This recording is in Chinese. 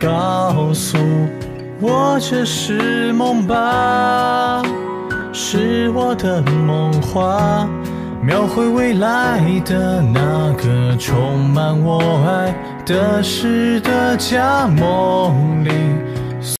告诉我这是梦吧是我的梦话描绘未来的那个充满我爱的诗的家梦里